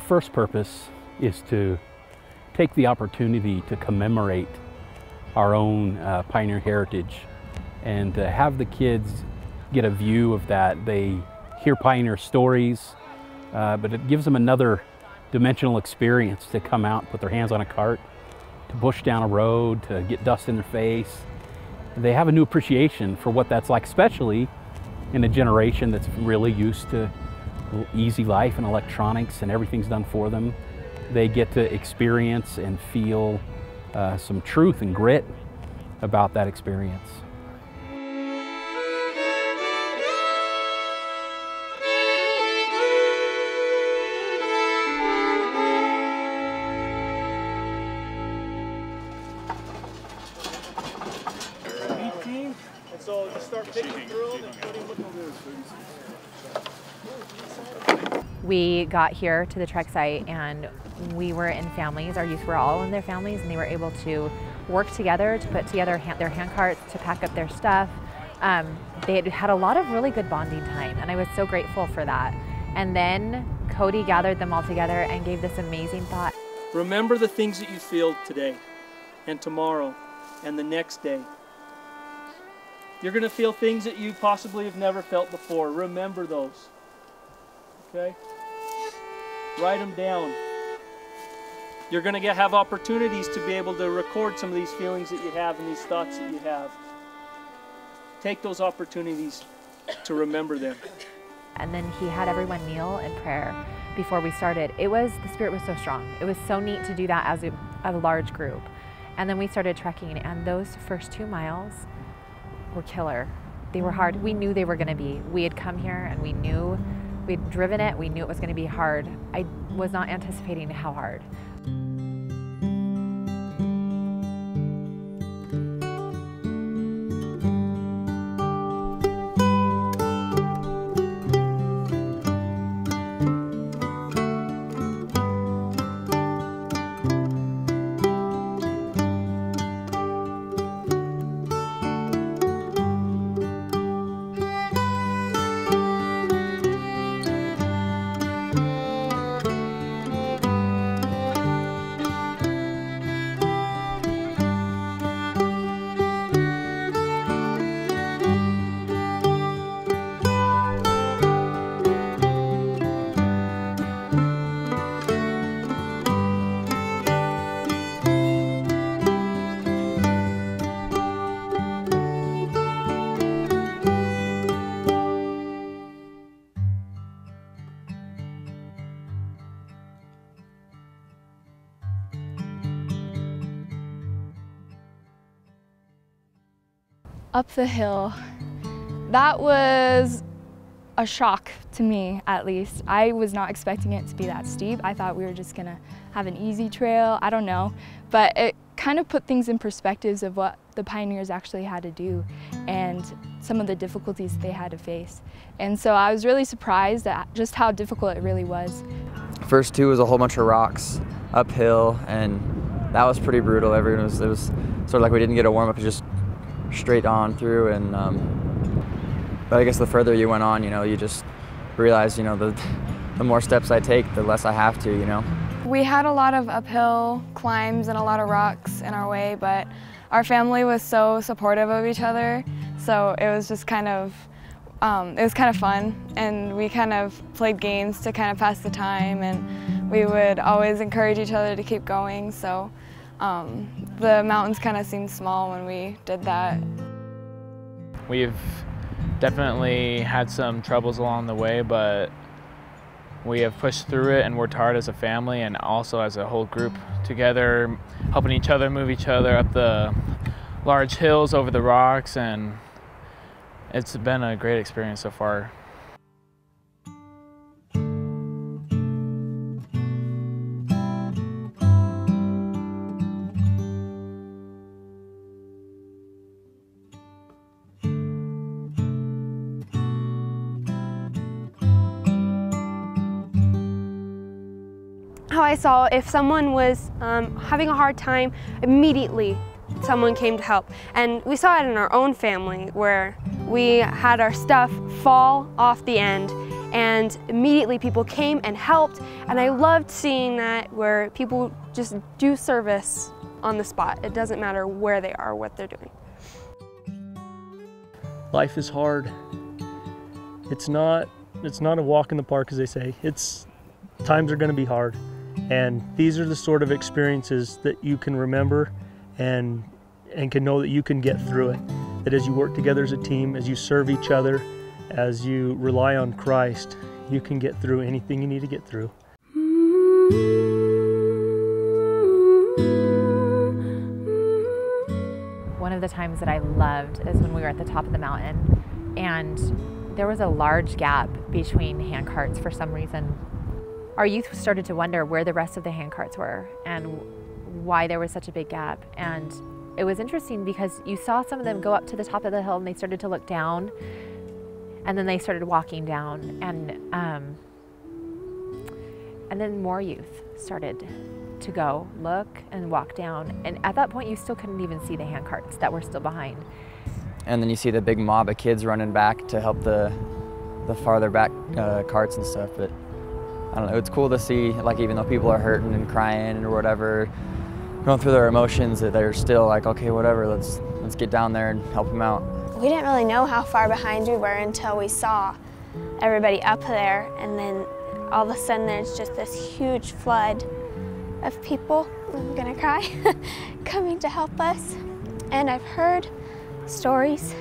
Our first purpose is to take the opportunity to commemorate our own uh, pioneer heritage and to have the kids get a view of that. They hear pioneer stories, uh, but it gives them another dimensional experience to come out, put their hands on a cart, to bush down a road, to get dust in their face. They have a new appreciation for what that's like, especially in a generation that's really used to easy life and electronics and everything's done for them. They get to experience and feel uh, some truth and grit about that experience. We got here to the trek site and we were in families. Our youth were all in their families and they were able to work together to put together hand, their hand carts, to pack up their stuff. Um, they had had a lot of really good bonding time and I was so grateful for that. And then Cody gathered them all together and gave this amazing thought. Remember the things that you feel today and tomorrow and the next day. You're going to feel things that you possibly have never felt before. Remember those. Okay? Write them down. You're going to get, have opportunities to be able to record some of these feelings that you have and these thoughts that you have. Take those opportunities to remember them. And then he had everyone kneel in prayer before we started. It was, the spirit was so strong. It was so neat to do that as a, a large group. And then we started trekking, and those first two miles were killer. They were hard. We knew they were going to be. We had come here and we knew We'd driven it, we knew it was going to be hard. I was not anticipating how hard. Up the hill. That was a shock to me, at least. I was not expecting it to be that steep. I thought we were just gonna have an easy trail, I don't know. But it kind of put things in perspectives of what the pioneers actually had to do and some of the difficulties they had to face. And so I was really surprised at just how difficult it really was. First two was a whole bunch of rocks uphill and that was pretty brutal. Everyone was, it was sort of like we didn't get a warm up, it just straight on through. And um, but I guess the further you went on, you know, you just realize, you know, the the more steps I take, the less I have to, you know. We had a lot of uphill climbs and a lot of rocks in our way, but our family was so supportive of each other, so it was just kind of um, it was kind of fun and we kind of played games to kind of pass the time and we would always encourage each other to keep going so um, the mountains kind of seemed small when we did that. We've definitely had some troubles along the way, but we have pushed through it and worked hard as a family and also as a whole group together, helping each other move each other up the large hills over the rocks, and it's been a great experience so far. How I saw if someone was um, having a hard time, immediately someone came to help. And we saw it in our own family where we had our stuff fall off the end and immediately people came and helped. And I loved seeing that where people just do service on the spot. It doesn't matter where they are, what they're doing. Life is hard. It's not it's not a walk in the park as they say. It's times are going to be hard. And these are the sort of experiences that you can remember and and can know that you can get through it. That as you work together as a team, as you serve each other, as you rely on Christ, you can get through anything you need to get through. One of the times that I loved is when we were at the top of the mountain and there was a large gap between hand carts for some reason. Our youth started to wonder where the rest of the hand carts were and why there was such a big gap. And it was interesting because you saw some of them go up to the top of the hill and they started to look down and then they started walking down and um, and then more youth started to go look and walk down and at that point you still couldn't even see the hand carts that were still behind and then you see the big mob of kids running back to help the the farther back uh, carts and stuff but I don't know it's cool to see like even though people are hurting and crying or whatever going through their emotions that they're still like okay whatever let's let's get down there and help them out we didn't really know how far behind we were until we saw everybody up there and then all of a sudden there's just this huge flood of people, I'm gonna cry, coming to help us. And I've heard stories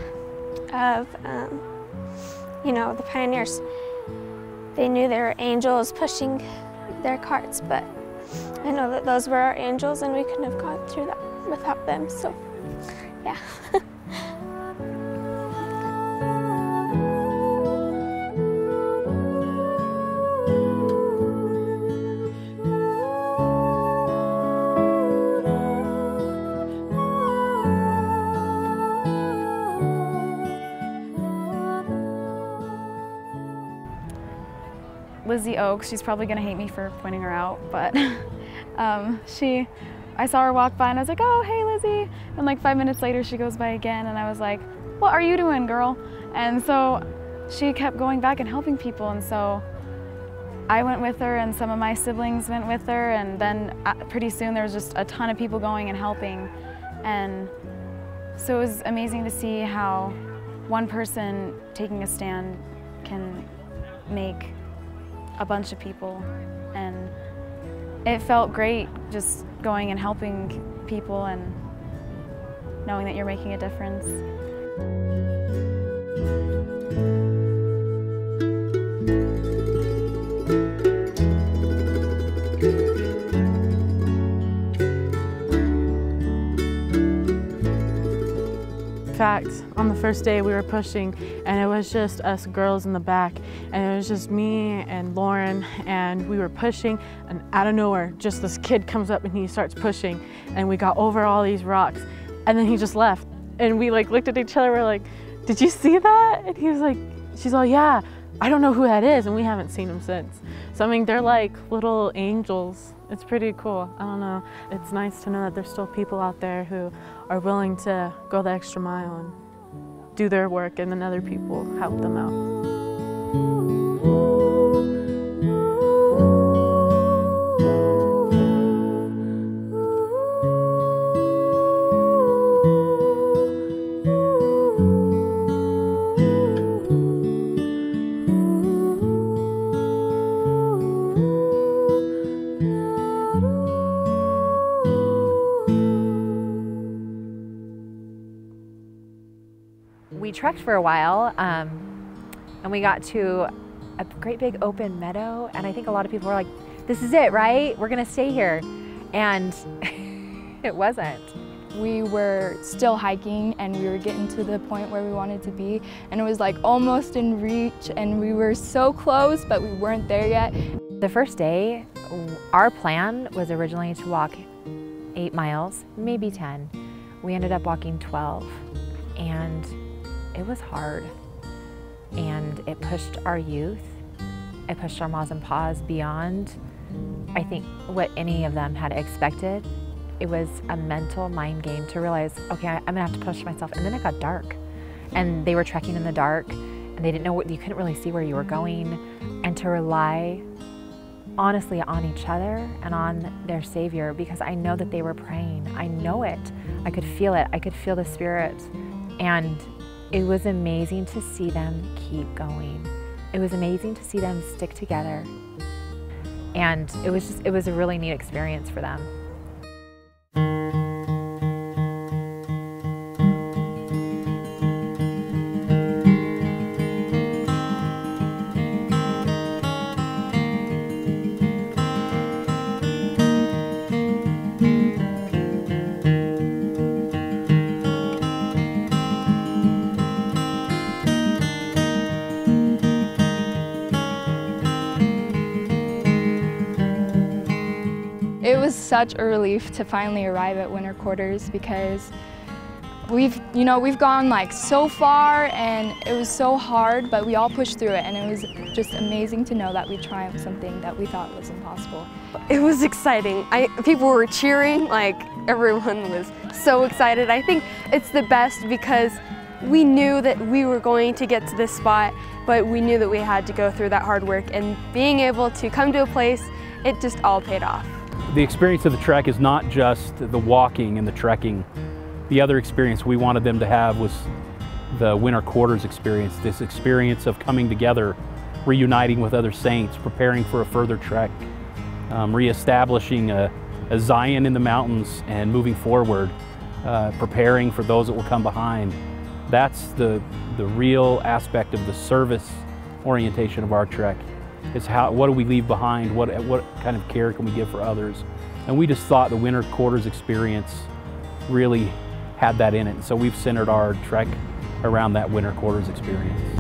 of, um, you know, the pioneers. They knew there were angels pushing their carts, but I know that those were our angels and we couldn't have gone through that without them, so yeah. Lizzie Oaks. She's probably gonna hate me for pointing her out, but um, she, I saw her walk by and I was like, oh, hey Lizzie. And like five minutes later she goes by again and I was like, what are you doing, girl? And so she kept going back and helping people and so I went with her and some of my siblings went with her and then uh, pretty soon there was just a ton of people going and helping. And so it was amazing to see how one person taking a stand can make a bunch of people and it felt great just going and helping people and knowing that you're making a difference. First day we were pushing and it was just us girls in the back and it was just me and Lauren and we were pushing and out of nowhere just this kid comes up and he starts pushing and we got over all these rocks and then he just left and we like looked at each other we're like did you see that and he was like she's all yeah I don't know who that is and we haven't seen him since so I mean they're like little angels it's pretty cool. I don't know. It's nice to know that there's still people out there who are willing to go the extra mile and do their work and then other people help them out. Trekked for a while um, and we got to a great big open meadow and I think a lot of people were like, this is it, right? We're gonna stay here. And it wasn't. We were still hiking and we were getting to the point where we wanted to be and it was like almost in reach and we were so close but we weren't there yet. The first day, our plan was originally to walk eight miles, maybe 10. We ended up walking 12 and it was hard and it pushed our youth. It pushed our ma's and pa's beyond, I think, what any of them had expected. It was a mental mind game to realize, okay, I'm gonna have to push myself. And then it got dark and they were trekking in the dark and they didn't know what you couldn't really see where you were going and to rely honestly on each other and on their savior because I know that they were praying. I know it. I could feel it. I could feel the spirit. And it was amazing to see them keep going. It was amazing to see them stick together. And it was just it was a really neat experience for them. Such a relief to finally arrive at winter quarters because we've, you know, we've gone like so far and it was so hard, but we all pushed through it and it was just amazing to know that we triumphed something that we thought was impossible. It was exciting. I, people were cheering, like everyone was so excited. I think it's the best because we knew that we were going to get to this spot, but we knew that we had to go through that hard work and being able to come to a place, it just all paid off. The experience of the trek is not just the walking and the trekking. The other experience we wanted them to have was the winter quarters experience, this experience of coming together, reuniting with other saints, preparing for a further trek, um, reestablishing a, a Zion in the mountains and moving forward, uh, preparing for those that will come behind. That's the, the real aspect of the service orientation of our trek is how what do we leave behind? What what kind of care can we give for others? And we just thought the winter quarters experience really had that in it. So we've centered our trek around that winter quarters experience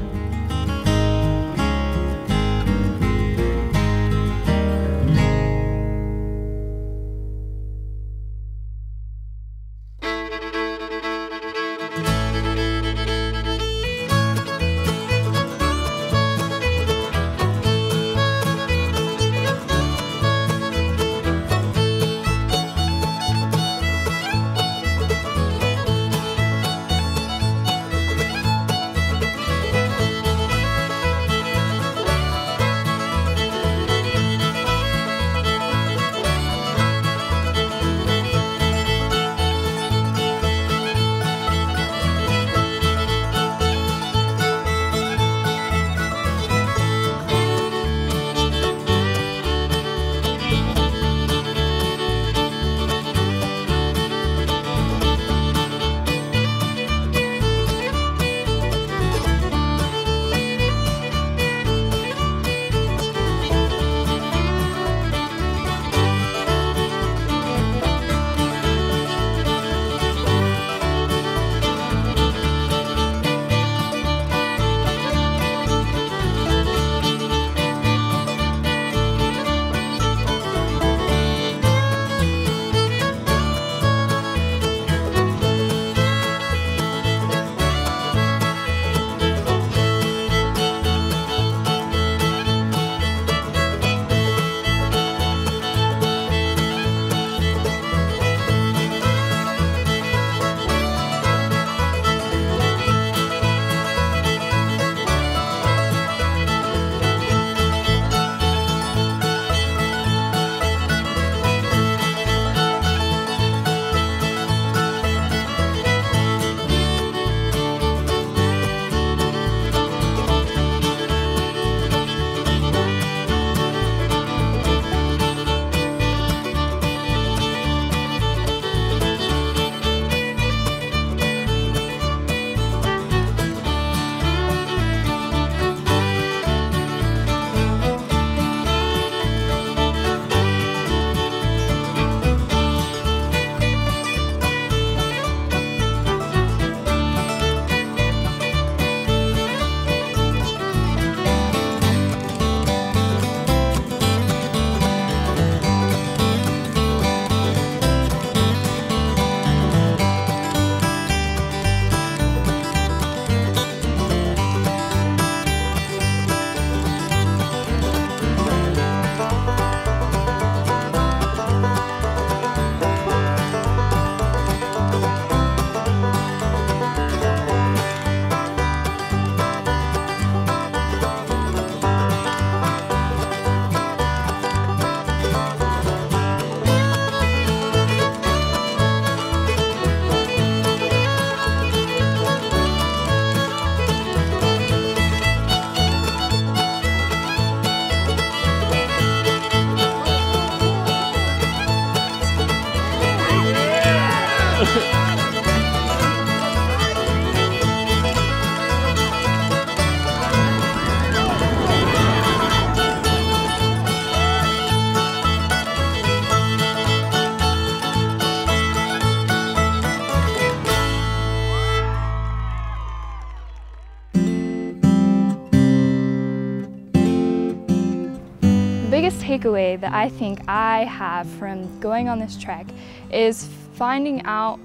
takeaway that I think I have from going on this trek is finding out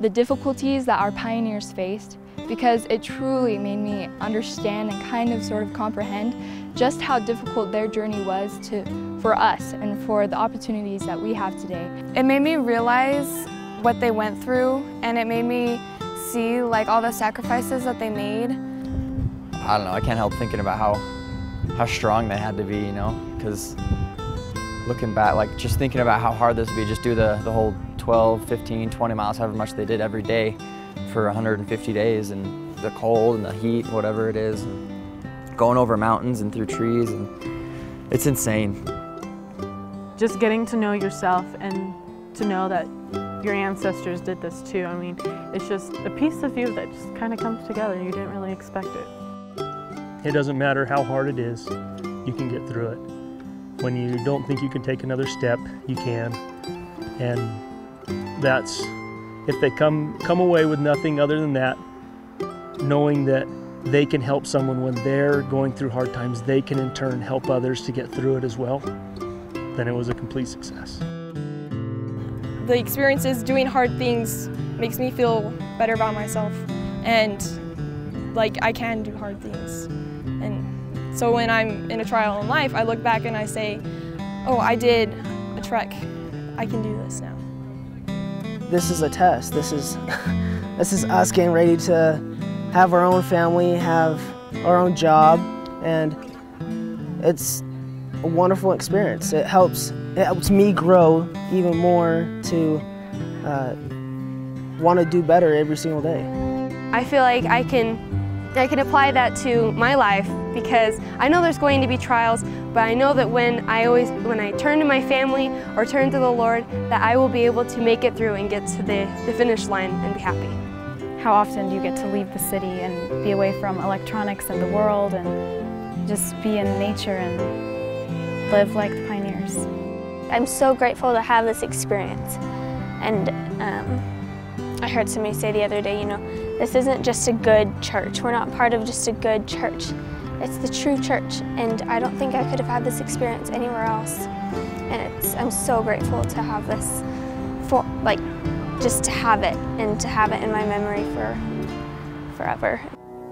the difficulties that our pioneers faced because it truly made me understand and kind of sort of comprehend just how difficult their journey was to, for us and for the opportunities that we have today. It made me realize what they went through and it made me see like all the sacrifices that they made. I don't know, I can't help thinking about how, how strong they had to be, you know, because looking back, like just thinking about how hard this would be, just do the, the whole 12, 15, 20 miles, however much they did every day for 150 days and the cold and the heat, whatever it is, and going over mountains and through trees, and it's insane. Just getting to know yourself and to know that your ancestors did this too. I mean, it's just a piece of you that just kind of comes together. You didn't really expect it. It doesn't matter how hard it is, you can get through it. When you don't think you can take another step, you can. And that's, if they come, come away with nothing other than that, knowing that they can help someone when they're going through hard times, they can in turn help others to get through it as well, then it was a complete success the experiences doing hard things makes me feel better about myself and like I can do hard things. And so when I'm in a trial in life, I look back and I say, oh, I did a trek. I can do this now. This is a test. This is, this is us getting ready to have our own family, have our own job, and it's a wonderful experience. It helps, it helps me grow even more to uh, want to do better every single day. I feel like I can I can apply that to my life because I know there's going to be trials, but I know that when I always when I turn to my family or turn to the Lord, that I will be able to make it through and get to the, the finish line and be happy. How often do you get to leave the city and be away from electronics and the world and just be in nature and live like the pioneers? I'm so grateful to have this experience. And um, I heard somebody say the other day, you know, this isn't just a good church. We're not part of just a good church. It's the true church. And I don't think I could have had this experience anywhere else. And it's, I'm so grateful to have this, for like, just to have it and to have it in my memory for forever.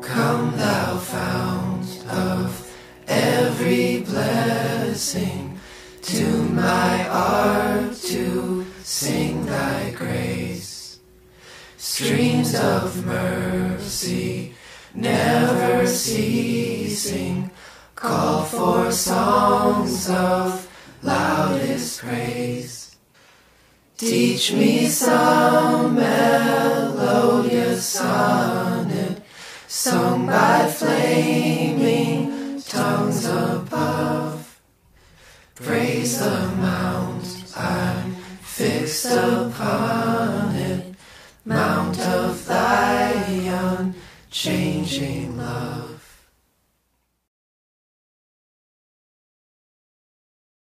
Come thou fount of every blessing, to my art to sing thy grace. Streams of mercy never ceasing, call for songs of loudest praise. Teach me some melodious sonnet sung by flaming tongues above. Praise the mount I'm fixed upon mount of love.